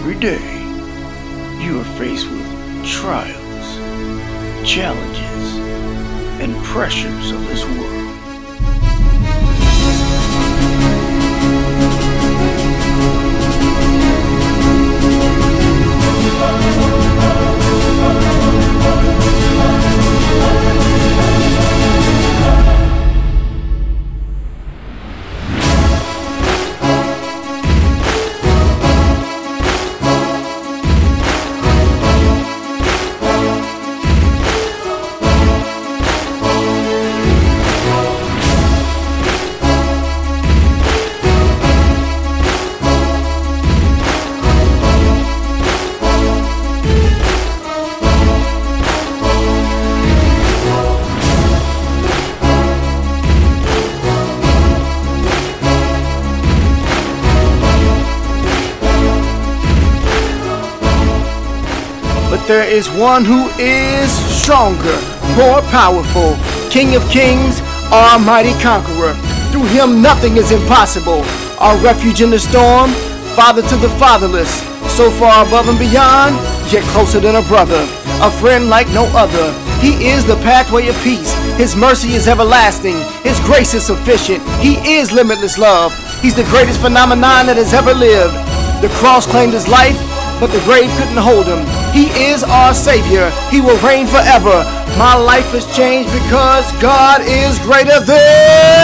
Every day, you are faced with trials, challenges, and pressures of this world. There is one who is stronger, more powerful, King of kings, Almighty Conqueror. Through him nothing is impossible. Our refuge in the storm, father to the fatherless, so far above and beyond, yet closer than a brother, a friend like no other. He is the pathway of peace. His mercy is everlasting. His grace is sufficient. He is limitless love. He's the greatest phenomenon that has ever lived. The cross claimed his life, but the grave couldn't hold him. He is our Savior. He will reign forever. My life has changed because God is greater than.